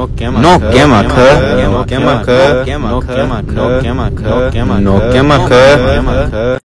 No quema, no quema, no quema, no quema, no quema, no quema, no quema, no quema,